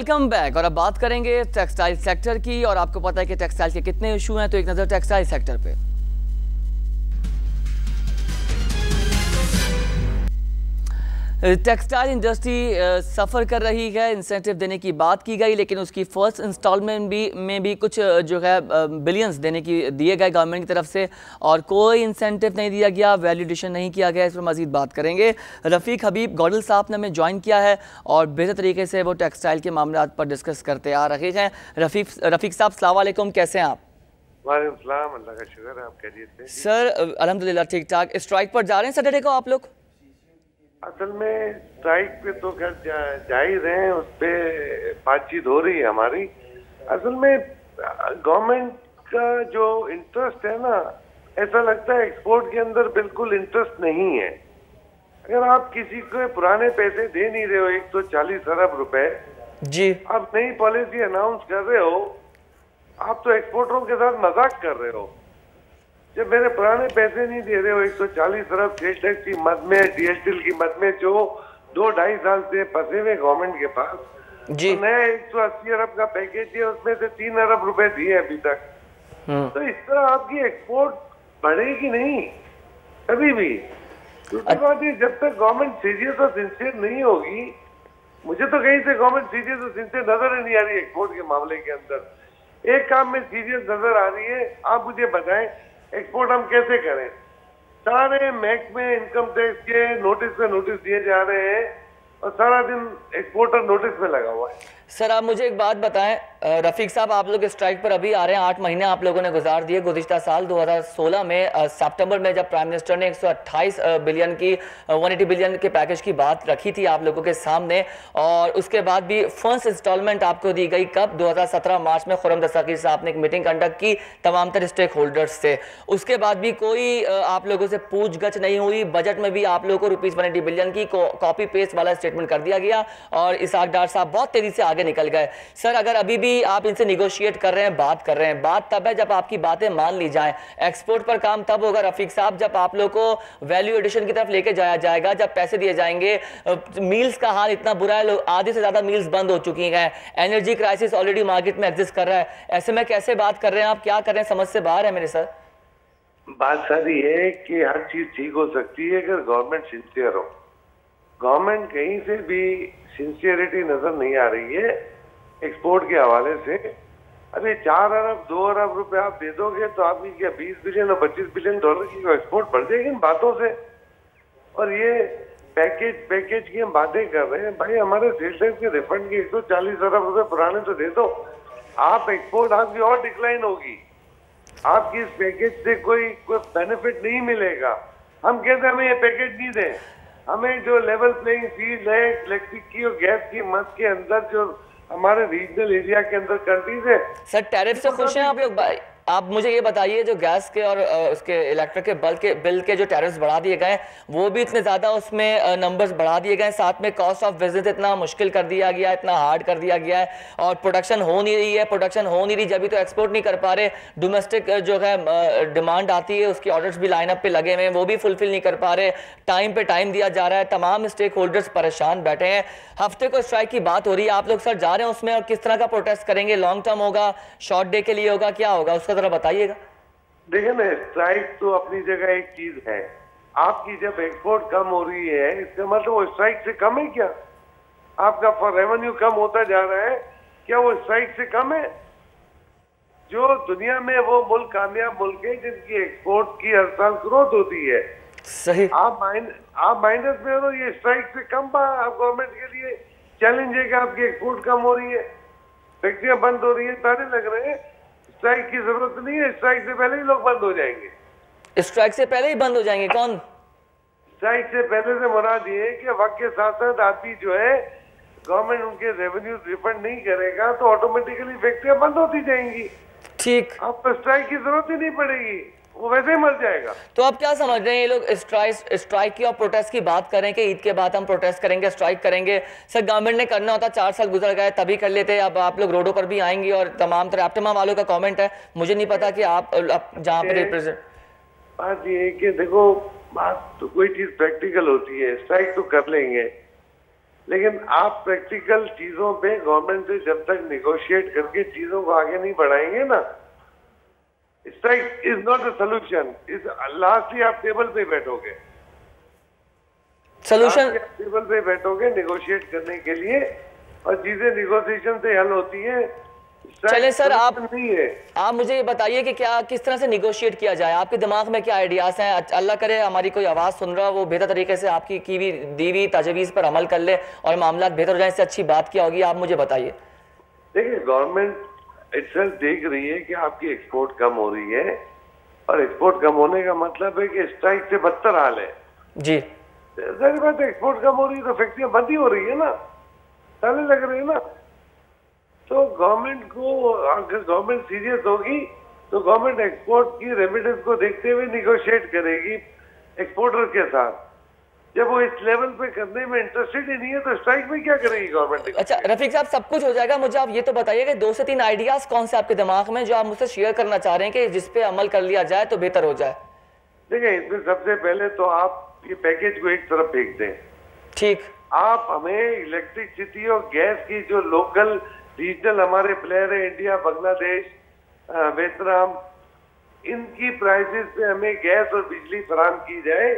Welcome back. और अब बात करेंगे टेक्सटाइल सेक्टर की, और आपको पता है कि टेक्सटाइल के कितने इशू हैं तो एक नज़र टेक्सटाइल सेक्टर पे। टेक्सटाइल इंडस्ट्री सफ़र कर रही है इंसेंटिव देने की बात की गई लेकिन उसकी फ़र्स्ट इंस्टॉलमेंट भी में भी कुछ जो है बिलियंस देने की दिए गए गवर्नमेंट की तरफ़ से और कोई इंसेंटिव नहीं दिया गया वैल्यूडेशन नहीं किया गया इस पर मजीद बात करेंगे। रफ़ीक हबीब गौडल साहब ने हमें ज्वाइन किया है और बेहतर तरीके से वो टेक्सटाइल के मामला पर डिस्कस करते आ रहे हैं। रफ़ीक रफ़ीक साहब सलामकुम कैसे हैं आप? अल्लाह का शुक्र आप कह सर अलहमदिल्ला ठीक ठाक स्ट्राइक पर जा रहे हैं सैटरडे को आप लोग? असल में स्ट्राइक पे तो खैर जा, जा ही रहे हैं उस पर बातचीत हो रही है हमारी। असल में गवर्नमेंट का जो इंटरेस्ट है ना ऐसा लगता है एक्सपोर्ट के अंदर बिल्कुल इंटरेस्ट नहीं है। अगर आप किसी को पुराने पैसे दे नहीं रहे हो एक सौ चालीस अरब रुपए जी। आप नई पॉलिसी अनाउंस कर रहे हो आप तो एक्सपोर्टरों के साथ मज़ाक कर रहे हो। जब मेरे पुराने पैसे नहीं दे रहे हो एक सौ चालीस अरब टैक्स की मद में डीएसटीएल की मद में जो दो ढाई साल से फंसे हुए गवर्नमेंट के पास जी। तो नया एक सौ अस्सी अरब का पैकेज है उसमें से तीन अरब रुपए दिए अभी तक। हम्म। तो इस तरह आपकी एक्सपोर्ट बढ़ेगी नहीं कभी भी। दूसरी बात ये जब तक गवर्नमेंट सीरियस और सिंसियर नहीं होगी मुझे तो कहीं से गवर्नमेंट सीरियस और सिंसियर नज़र ही नहीं आ रही एक्सपोर्ट के मामले के अंदर। एक काम में सीरियस नज़र आ रही है आप मुझे बताएँ एक्सपोर्ट हम कैसे करें? सारे मैक्स में इनकम टैक्स के नोटिस में नोटिस दिए जा रहे हैं और सारा दिन एक्सपोर्टर नोटिस में लगा हुआ है। सर, आप मुझे एक बात बताएँ। रफीक साहब, आप लोग स्ट्राइक पर अभी आ रहे हैं। आठ महीने आप लोगों ने गुजार दिए। गुजशत साल 2016 में सितंबर में जब प्राइम मिनिस्टर ने 128 बिलियन की 180 बिलियन के पैकेज की बात रखी थी आप लोगों के सामने और उसके बाद भी फ़र्स्ट इंस्टॉलमेंट आपको दी गई कब? 2017 मार्च में खुरम दस्तगीर साहब ने एक मीटिंग कंडक्ट की तमाम तर स्टेक होल्डर्स से। उसके बाद भी कोई आप लोगों से पूछगछ नहीं हुई। बजट में भी आप लोगों को रुपीज़ बिलियन की कॉपी पेस्ट वाला स्टेटमेंट कर दिया गया और इसाक डार साहब बहुत तेज़ी से आगे आगे निकल गए। सर, अगर अभी भी आप इनसे निगोशिएट कर रहे हैं, बात कर रहे हैं, बात तब है जब आपकी बातें मान ली जाएँ। एक्सपोर्ट पर काम तब होगा, रफीक साहब, जब आप लोग को वैल्यू एडिशन की तरफ़ लेके जाया जाएगा, जब पैसे दिए जाएँगे। मील्स का हाल इतना बुरा है, लोग आधे से ज़्यादा मील्स बंद हो चुकी हैं। एनर्जी क्राइसिस ऑलरेडी मार्केट में एग्जिस्ट कर रहा है। ऐसे में कैसे बात कर रहे हैं आप? क्या कर रहे हैं? समझ से बाहर है मेरे सर। बात सारी है कि हर चीज़ ठीक हो सकती है अगर गवर्नमेंट सिंसियर हो। गवर्नमेंट कहीं से भी सिंसियरिटी नज़र नहीं आ रही है एक्सपोर्ट के हवाले से। अरे चार अरब, दो अरब रुपए आप दे दोगे तो आपकी क्या बीस बिलियन और पच्चीस बिलियन डॉलर की एक्सपोर्ट बढ़ जाएगी इन बातों से? और ये पैकेज पैकेज की हम बातें कर रहे हैं, भाई हमारे सेल्स टैक्स के रिफंड की एक सौ चालीस अरब रुपए पुराने तो दे दो। आप एक्सपोर्ट आपकी और डिक्लाइन होगी। आपकी इस पैकेज से कोई कोई बेनिफिट नहीं मिलेगा। हम कहते हैं हमें ये पैकेज नहीं दें। हमें जो लेवल प्लेइंग फ़ील्ड है इलेक्ट्रिक की और गैस की मत के अंदर जो हमारे रीजनल एरिया के अंदर कंट्रीज़ है सर टैरिफ से खुश हैं आप लोग? आप मुझे ये बताइए, जो गैस के और उसके इलेक्ट्रिक के बल के बिल के जो टैरिफ्स बढ़ा दिए गए वो भी इतने ज़्यादा उसमें नंबर्स बढ़ा दिए गए साथ में कॉस्ट ऑफ़ विज़िट इतना मुश्किल कर दिया गया इतना हार्ड कर दिया गया है और प्रोडक्शन हो नहीं रही है प्रोडक्शन हो नहीं रही, जब तो एक्सपोर्ट नहीं कर पा रहे डोमेस्टिक जो है डिमांड आती है, उसकी ऑर्डर्स भी लाइनअप पे लगे हुए हैं, वो भी फुलफिल नहीं कर पा रहे। टाइम पे टाइम दिया जा रहा है, तमाम स्टेक होल्डर्स परेशान बैठे हैं। हफ़्ते को स्ट्राइक की बात हो रही है, आप लोग सर जा रहे हैं उसमें और किस तरह का प्रोटेस्ट करेंगे? लॉन्ग टर्म होगा शॉर्ट डे के लिए होगा, क्या होगा? उसका जरा बताइएगा। देखिए ना स्ट्राइक तो अपनी जगह एक चीज़ है। आपकी जब एक्सपोर्ट कम हो रही है इसका मतलब वो स्ट्राइक से कम है क्या? आपका रेवेन्यू कम होता जा रहा है क्या वो स्ट्राइक से कम है? जो दुनिया में वो मुल्क कामयाब मुल्क है जिनकी एक्सपोर्ट की हर साल ग्रोथ होती है। सही। आप माइन आप माइनस में हो ये स्ट्राइक से कम आप गवर्नमेंट के लिए। चैलेंज है कि आपकी एक्सपोर्ट कम हो रही है। फैक्ट्रियाँ बंद हो रही है तारे लग रहे हैं। स्ट्राइक की ज़रूरत नहीं है स्ट्राइक से पहले ही लोग बंद हो जाएँगे। स्ट्राइक से पहले ही बंद हो जाएँगे कौन? स्ट्राइक से पहले से मना दिए है कि वक्त के साथ साथ आदमी जो है गवर्नमेंट उनके रेवेन्यू रिफंड नहीं करेगा तो ऑटोमेटिकली फैक्ट्रिया बंद होती जाएँगी। ठीक। आपको स्ट्राइक की ज़रूरत ही नहीं पड़ेगी। वो वैसे ही मर जाएगा। तो आप क्या समझ रहे हैं ये लोग स्ट्राइक स्ट्राइक की और प्रोटेस्ट की बात करें कि ईद के बाद हम प्रोटेस्ट करेंगे स्ट्राइक करेंगे? सर गवर्नमेंट ने करना होता चार साल गुजर गए तभी कर लेते अब आप लोग रोडों पर भी आएँगे और तमाम तरह एप्टमा वालों का कमेंट है मुझे नहीं पता कि आप जहाँ पर रिप्रेजेंट बात ये है कि देखो बात तो कोई चीज़ प्रैक्टिकल होती है स्ट्राइक तो कर लेंगे लेकिन आप प्रैक्टिकल चीज़ों पे गवर्नमेंट से जब तक निगोशिएट करके चीज़ों को आगे नहीं बढ़ाएँगे ना strike is not a solution is lastly आप टेबल पे बैठोगे। सोल्यूशन टेबल पे बैठोगे निगोशिएट करने के लिए और चीज़ें निगोशिएशन से हल होती है। चलें सर आप नहीं है। आप मुझे ये बताइए कि क्या किस तरह से निगोशिएट किया जाए? आपके दिमाग में क्या आइडियाज़ हैं? अल्लाह करे हमारी कोई आवाज़ सुन रहा हो वो बेहतर तरीके से आपकी की भी दी हुई तजवीज़ पर अमल कर ले और मामला बेहतर हो जाए इससे अच्छी बात क्या होगी आप मुझे बताइए। देखिए गवर्नमेंट इटसेल्फ देख रही है कि आपकी एक्सपोर्ट कम हो रही है और एक्सपोर्ट कम होने का मतलब है कि स्ट्राइक से बदतर हाल है। जी। ज़ाहिर बात है एक्सपोर्ट कम हो रही है तो फैक्ट्रियाँ बंद ही हो रही है ना ताले लग रहे हैं ना। तो गवर्नमेंट को अगर गवर्नमेंट सीरियस होगी तो गवर्नमेंट एक्सपोर्ट की रेमिडेंस को देखते हुए निगोशिएट करेगी एक्सपोर्टर के साथ। जब वो इस लेवल पे करने में इंटरेस्टेड ही नहीं है तो स्ट्राइक में क्या करेगी गवर्नमेंट अच्छा रफीक साहब सब कुछ हो जाएगा मुझे आप ये तो बताइए कि दो से तीन आइडियाज़ कौन से आपके दिमाग में जो आप मुझसे शेयर करना चाह रहे हैं कि जिस पे अमल कर लिया जाए तो बेहतर हो जाए? देखिए इसमें सबसे पहले तो आप ये पैकेज को एक तरफ़ फेंक दें। ठीक। आप हमें इलेक्ट्रिसिटी और गैस की जो लोकल रीजनल हमारे प्लेयर है इंडिया बांग्लादेश वियतनाम इनकी प्राइसेस पे हमें गैस और बिजली फराम की जाए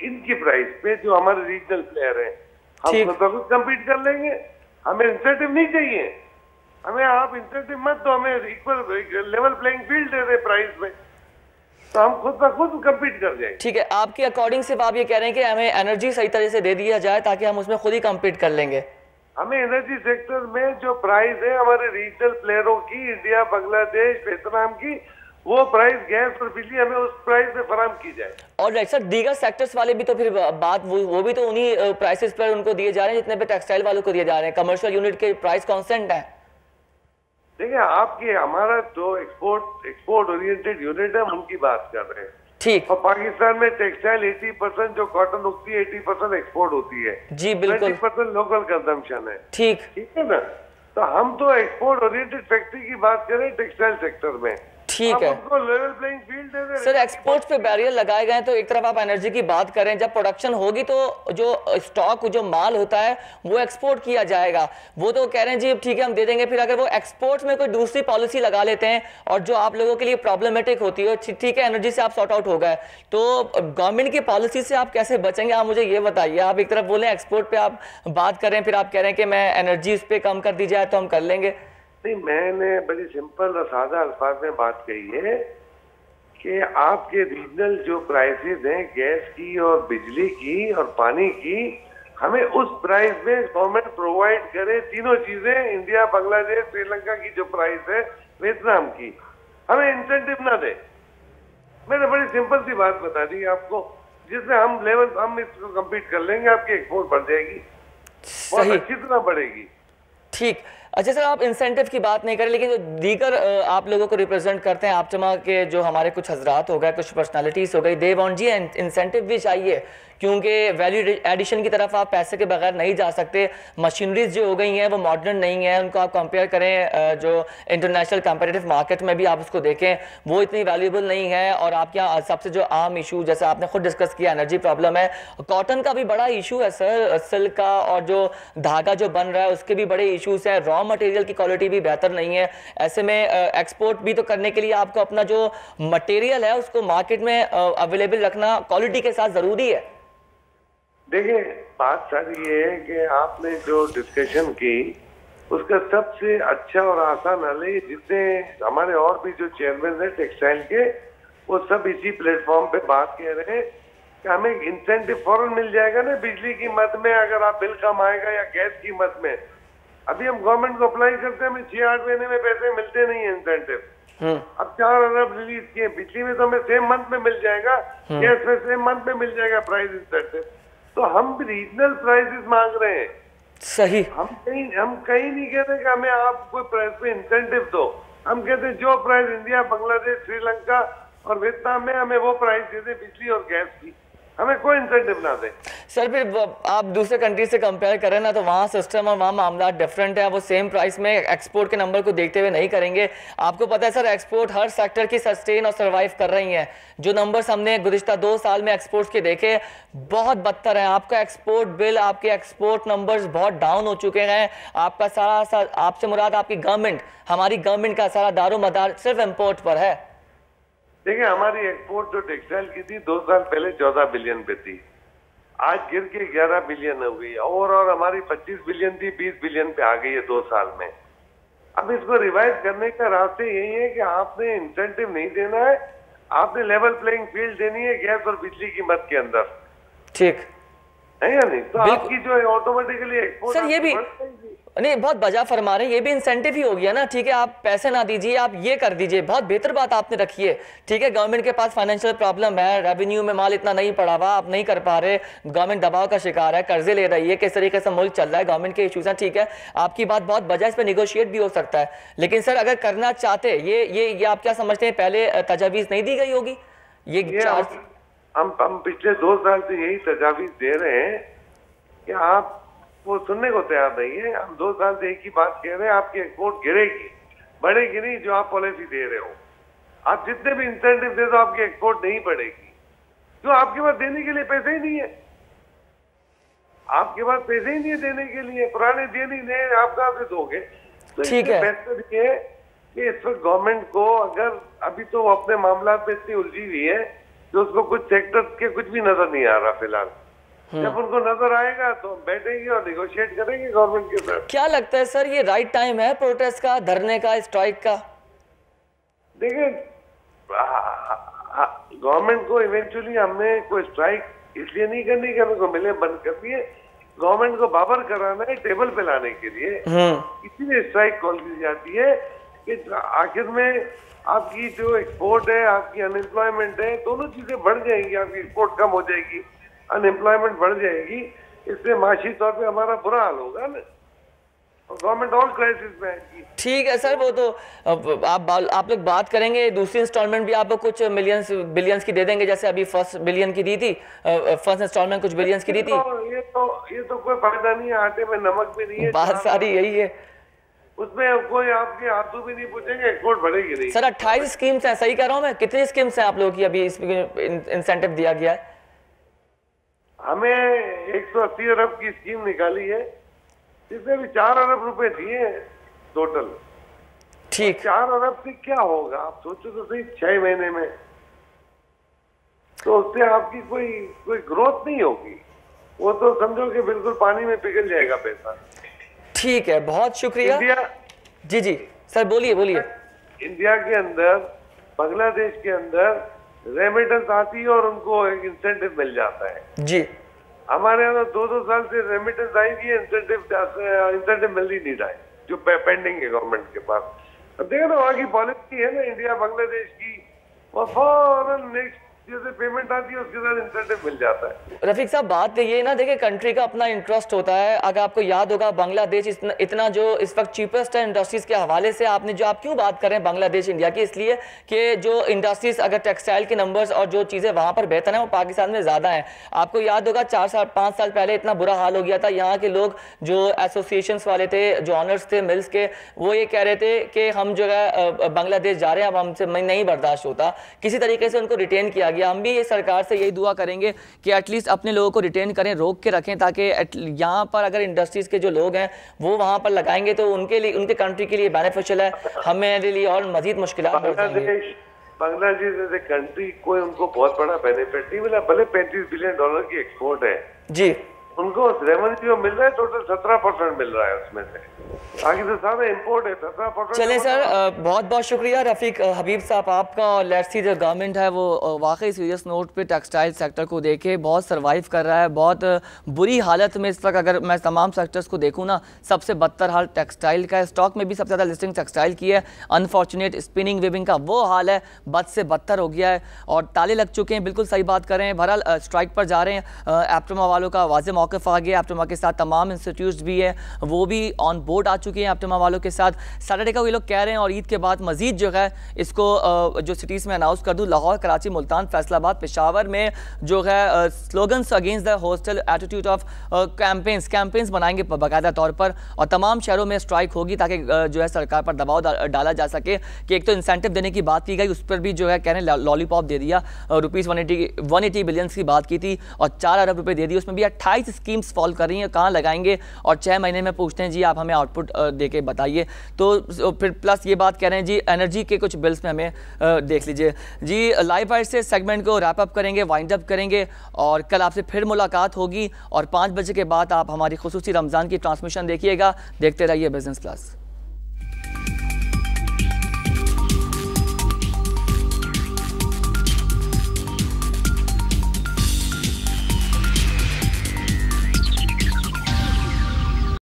इनकी प्राइस पे जो हमारे रीजनल प्लेयर हैं हम। खुद खुद कम्पीट कर लेंगे। हमें इंसेंटिव नहीं चाहिए। हमें आप इंसेंटिव मत दो हमें इक्वल लेवल प्लेइंग फ़ील्ड दे दे प्राइस में तो हम खुद ब खुद कम्पीट कर जाएँगे। ठीक है आपके अकॉर्डिंग सिर्फ़ आप ये कह रहे हैं कि हमें एनर्जी सही तरह से दे दिया जाए ताकि हम उसमें खुद ही कम्पीट कर लेंगे। हमें एनर्जी सेक्टर में जो प्राइस है हमारे रीजनल प्लेयरों की इंडिया बांग्लादेश वियतनाम की वो प्राइस गैस और बिजली हमें उस प्राइस में फराम की जाए। और राइट सर दीगर सेक्टर्स वाले भी तो फिर बात वो वो भी तो उन्हीं प्राइसेस पर उनको दिए जा रहे हैं जितने पे टेक्सटाइल वालों को दिए जा रहे हैं। कमर्शियल यूनिट के प्राइस कांस्टेंट हैं। देखिए आपकी हमारा जो एक्सपोर्ट एक्सपोर्ट ओरिएंटेड यूनिट है हम उनकी बात कर रहे हैं। ठीक। और पाकिस्तान में टेक्सटाइल 80 परसेंट जो कॉटन उगती है 80 परसेंट एक्सपोर्ट होती है। जी बिल्कुल। 20 परसेंट लोकल कंजम्पशन है। ठीक। ठीक है ना? तो हम तो एक्सपोर्ट ओरिएंटेड फैक्ट्री की बात करें टेक्सटाइल सेक्टर में। ठीक है। लेवल प्लेइंग फ़ील्ड दे दे सर एक्सपोर्ट्स पे बैरियर लगाए गए तो एक तरफ़ आप एनर्जी की बात करें जब प्रोडक्शन होगी तो जो स्टॉक जो माल होता है वो एक्सपोर्ट किया जाएगा। वो तो कह रहे हैं जी ठीक है हम दे देंगे। फिर अगर वो एक्सपोर्ट में कोई दूसरी पॉलिसी लगा लेते हैं और जो आप लोगों के लिए प्रॉब्लमेटिक होती है ठीक है एनर्जी से आप सॉर्ट आउट हो गए। तो गवर्नमेंट की पॉलिसी से आप कैसे बचेंगे आप मुझे ये बताइए। आप एक तरफ़ बोले एक्सपोर्ट पे आप बात करें। फिर आप कह रहे हैं कि मैं एनर्जी उस पर कम कर दी जाए तो हम कर लेंगे। नहीं मैंने बड़ी सिंपल और सादा अल्फाज में बात कही है कि आपके रीजनल जो प्राइसेस हैं गैस की और बिजली की और पानी की हमें उस प्राइस में गवर्नमेंट प्रोवाइड करे तीनों चीज़ें इंडिया बांग्लादेश श्रीलंका की जो प्राइस है वियतनाम की। हमें इंसेंटिव ना दे। मैंने बड़ी सिंपल सी बात बता दी आपको जिससे हम लेवल हम इसको कम्पीट कर लेंगे आपकी एक्सपोर्ट बढ़ जाएगी। बहुत सही अच्छी तरह बढ़ेगी। ठीक। अच्छा सर, आप इंसेंटिव की बात नहीं करें लेकिन जो दीगर आप लोगों को रिप्रेजेंट करते हैं, आप जमा के जो हमारे कुछ हजरात हो गए, कुछ पर्सनालिटीज हो गई दे वॉन्ट जी इंसेंटिव भी चाहिए। क्योंकि वैल्यू एडिशन की तरफ़ आप पैसे के बगैर नहीं जा सकते। मशीनरीज जो हो गई हैं, वो मॉडर्न नहीं है। उनको आप कंपेयर करें जो इंटरनेशनल कंपेटिटिव मार्केट में भी आप उसको देखें, वो इतनी वैल्यूबल नहीं है। और आपके यहाँ सबसे जो आम इशू जैसे आपने खुद डिस्कस किया एनर्जी प्रॉब्लम है। कॉटन का भी बड़ा इशू है सर सिल्क का और जो धागा जो बन रहा है, उसके भी बड़े इशूज हैं। रॉ मटेरियल की क्वालिटी भी बेहतर नहीं है। ऐसे में एक्सपोर्ट भी तो करने के लिए आपको अपना जो मटेरियल है, उसको मार्केट में अवेलेबल रखना क्वालिटी के साथ ज़रूरी है। देखिए बात सारी ये है कि आपने जो डिस्कशन की उसका सबसे अच्छा और आसान हल है जितने हमारे और भी जो चेयरमैन है टेक्सटाइल के वो सब इसी प्लेटफॉर्म पे बात कह रहे हैं कि हमें इंसेंटिव फ़ौरन मिल जाएगा ना बिजली की मत में अगर आप बिल कम आएगा या गैस की मत में। अभी हम गवर्नमेंट को अप्लाई करते हैं हमें छह आठ महीने में पैसे मिलते नहीं है इंसेंटिव हम्म। अब चार अरब रिलीज़ किए बिजली में तो हमें सेम मंथ में मिल जाएगा गैस में सेम मंथ में मिल जाएगा प्राइस इंसेंटिव तो हम रीजनल प्राइसेस मांग रहे हैं। सही। हम कहीं हम कहीं नहीं कहते कि हमें आप कोई प्राइस पे इंसेंटिव दो। हम कहते हैं जो प्राइस इंडिया बांग्लादेश श्रीलंका और वियतनाम में हमें वो प्राइस दे दे बिजली और गैस की। हमें कोई इंसेंटिव ना दे। सर फिर आप दूसरे कंट्री से कंपेयर करें ना तो वहाँ सिस्टम और वहाँ मामला डिफरेंट है। वो सेम प्राइस में एक्सपोर्ट के नंबर को देखते हुए नहीं करेंगे। आपको पता है सर एक्सपोर्ट हर सेक्टर की सस्टेन और सर्वाइव कर रही हैं। जो नंबर्स हमने गुजशत दो साल में एक्सपोर्ट के देखे, बहुत बदतर है। आपका एक्सपोर्ट बिल आपके एक्सपोर्ट नंबर्स बहुत डाउन हो चुके हैं। आपका सारा आपसे मुराद आपकी गवर्नमेंट हमारी गवर्नमेंट का सारा दारो मदार सिर्फ़ इम्पोर्ट पर है। देखिए, हमारी एक्सपोर्ट जो टेक्सटाइल की थी, दो साल पहले चौदह बिलियन पे थी। आज गिर के ग्यारह बिलियन हो गई और और हमारी पच्चीस बिलियन थी, बीस बिलियन पे आ गई है दो साल में। अब इसको रिवाइज करने का रास्ते यही है कि आपने इंसेंटिव नहीं देना है। आपने लेवल प्लेइंग फ़ील्ड देनी है गैस और बिजली की मत के अंदर। ठीक। नहीं? तो आपकी जो है ऑटोमेटिकली एक्सपोर्ट सर, ये भी- नहीं बहुत बजा फरमा रहे हैं। ये भी इंसेंटिव ही हो गया ना ठीक है? आप पैसे ना दीजिए आप ये कर दीजिए। बहुत बेहतर बात आपने रखी है ठीक है? गवर्नमेंट के पास फाइनेंशियल प्रॉब्लम है रेवेन्यू में माल इतना नहीं पड़ा हुआ आप नहीं कर पा रहे। गवर्नमेंट दबाव का शिकार है कर्जे ले रही है किस तरीके से मुल्क चल रहा है गवर्नमेंट के इशूज हैं ठीक है? आपकी बात बहुत बजा इस पर निगोशिएट भी हो सकता है। लेकिन सर अगर करना चाहते ये ये ये आप क्या समझते हैं? पहले तजावीज नहीं दी गई होगी? ये ये चार्ज हम हम पिछले दो साल से यही तजावीज दे रहे हैं कि आप वो सुनने को तैयार नहीं है। हम दो साल से एक ही बात कह रहे हैं आपकी एक्सपोर्ट गिरेगी। बढ़ेगी नहीं जो आप पॉलिसी दे रहे हो। आप जितने भी इंसेंटिव दे दो आपकी एक्सपोर्ट नहीं बढ़ेगी। जो आपके पास देने के लिए पैसे ही नहीं है। आपके पास पैसे ही नहीं है देने के लिए। पुराने दिए नहीं नए आप कहाँ से दोगे? तो ठीक है। बेहतर ये कि इस वक्त गवर्नमेंट को अगर अभी तो अपने मामला पे इतनी उलझी हुई है कि उसको कुछ सेक्टर के कुछ भी नज़र नहीं आ रहा फ़िलहाल। जब उनको नज़र आएगा तो हम बैठेंगे और निगोशिएट करेंगे गवर्नमेंट के साथ। क्या लगता है सर ये राइट टाइम है प्रोटेस्ट का धरने का स्ट्राइक का? देखिए गवर्नमेंट को इवेंचुअली हमने कोई स्ट्राइक इसलिए नहीं करनी कि हमें को मिले बंद कर दिए। गवर्नमेंट को बाबर कराना है टेबल पे लाने के लिए। हम्म। इसीलिए स्ट्राइक कॉल की जाती है। कि आखिर में आपकी जो एक्सपोर्ट है आपकी अनएम्प्लॉयमेंट है दोनों चीज़ें बढ़ जाएँगी आपकी एक्सपोर्ट कम हो जाएगी अनएम्प्लॉयमेंट बढ़ जाएगी इससे माशी तौर पे हमारा बुरा हाल होगा ना? गवर्नमेंट और क्राइसिस में आएगी। ठीक है सर वो तो आप आप लोग बात करेंगे दूसरी इंस्टॉलमेंट भी आपको कुछ मिलियंस बिलियंस की दे देंगे जैसे अभी फ़र्स्ट बिलियन की दी थी फ़र्स्ट इंस्टॉलमेंट कुछ बिलियंस की दी थी। तो ये तो ये तो कोई फ़ायदा नहीं है आटे में नमक भी नहीं है बात सारी यही है। उसमें कोई आपके आँसू भी नहीं पूछेंगे एक्सपोर्ट बढ़ेगी नहीं। सर 28 स्कीम्स हैं सही कह रहा हूँ मैं। कितनी स्कीम्स हैं आप लोगों की अभी इसमें इंसेंटिव दिया गया है? हमें 180 अरब की स्कीम निकाली है। जिसमें भी चार अरब रुपए दिए टोटल ठीक। चार अरब से क्या होगा? आप सोचो तो सही छह महीने में। तो उससे आपकी कोई कोई ग्रोथ नहीं होगी। वो तो समझो कि बिल्कुल पानी में पिघल जाएगा पैसा। ठीक है बहुत शुक्रिया। इंडिया जी जी। सर बोलिए बोलिए। इंडिया के अंदर बांग्लादेश के अंदर रेमिटेंस आती है और उनको एक इंसेंटिव मिल जाता है। जी। हमारे यहाँ तो दो दो साल से रेमिटेंस आई थी इंसेंटिव इंसेंटिव मिल ही नहीं रहा है जो पेंडिंग है गवर्नमेंट के पास। अब देखो ना वहाँ की पॉलिसी है ना इंडिया बांग्लादेश की वो फ़ौरन नेक्स्ट जैसे पेमेंट आती है उसके साथ इंसेंटिव मिल जाता है। रफीक साहब बात ये ना देखिए कंट्री का अपना इंटरेस्ट होता है। अगर आपको याद होगा बांग्लादेश इतना, इतना जो इस वक्त चीपेस्ट है इंडस्ट्रीज़ के हवाले से आपने जो आप क्यों बात कर रहे हैं बांग्लादेश इंडिया की? इसलिए कि जो इंडस्ट्रीज़ अगर टेक्सटाइल के नंबर्स और जो चीज़ें वहाँ पर बेहतर हैं वो पाकिस्तान में ज़्यादा हैं। आपको याद होगा चार साल पाँच साल पहले इतना बुरा हाल हो गया था। यहाँ के लोग जो एसोसिएशंस वाले थे जो ऑनर्स थे मिल्स के वो ये कह रहे थे कि हम जो है बांग्लादेश जा रहे हैं अब हमसे नहीं बर्दाश्त होता। किसी तरीके से उनको रिटेन किया गया। हम भी ये सरकार से यही दुआ करेंगे कि एटलीस्ट अपने लोगों को रिटेन करें रोक के रखें ताकि यहाँ पर अगर इंडस्ट्रीज़ के जो लोग हैं वो वहाँ पर लगाएँगे तो उनके लिए उनके कंट्री के लिए बेनिफिशियल है। हमारे लिए और मजीद मुश्किल बांग्लादेश जैसे कंट्री को उनको बहुत बड़ा बेनिफिट नहीं मिला भले पैंतीस बिलियन डॉलर की एक्सपोर्ट है। जी। उनको रेवेन्यू जो मिल रहा है टोटल सत्रह परसेंट मिल रहा है उसमें से। तो सारा इम्पोर्ट है सत्रह परसेंट चलें सर बहुत बहुत शुक्रिया रफ़ीक हबीब साहब आपका और लेट्स सी जो गवर्नमेंट है वो वाकई सीरियस नोट पे टेक्सटाइल सेक्टर को देखे बहुत सरवाइव कर रहा है बहुत बुरी हालत में इस वक्त अगर मैं तमाम सेक्टर्स को देखूँ ना सबसे बदतर हाल टेक्सटाइल का है। स्टॉक में भी सबसे ज़्यादा लिस्टिंग टेक्सटाइल की है अनफॉर्चुनेट स्पिनिंग वेविंग का वो हाल है बद से बदतर हो गया है और ताले लग चुके हैं बिल्कुल सही बात कर रहे हैं। बहरहाल स्ट्राइक पर जा रहे हैं एप्टोमा वालों का वाजे मौका मौकफ आ गया एप्टोमा के साथ तमाम इंस्टीट्यूट भी है, वो भी ऑन बोर्ड आ चुके हैं एप्टोमा वालों के साथ। सैटरडे का ये लोग कह रहे हैं और ईद के बाद मजीद जो है, इसको जो सिटीज़ में अनाउंस कर दूँ, लाहौर, कराची, मुल्तान, फैसलाबाद, पेशावर में जो है slogans against the hostile attitude of campaigns campaigns बनाएँगे बाकायदा तौर पर। और तमाम शहरों में स्ट्राइक होगी ताकि जो है सरकार पर दबाव डाला जा सके। कि एक तो इंसेंटिव देने की बात की गई, उस पर भी जो है कह रहे हैं लॉलीपॉप दे दिया rupees one eighty one eighty billions की बात की थी, और चार अरब रुपये दे दिए, उसमें भी अट्ठाईस स्कीम्स फॉलो कर रही हैं, कहाँ लगाएँगे? और छः महीने में पूछते हैं, जी, आप हमें आउटपुट दे के बताइए। तो फिर प्लस ये बात कह रहे हैं, जी एनर्जी के कुछ बिल्स में हमें देख लीजिए। जी लाइव वाइट से सेगमेंट को रैप अप करेंगे वाइंड अप करेंगे, और कल आपसे फिर मुलाकात होगी। और पाँच बजे के बाद आप हमारी खसूसी रमज़ान की ट्रांसमिशन देखिएगा। देखते रहिए बिज़नेस प्लस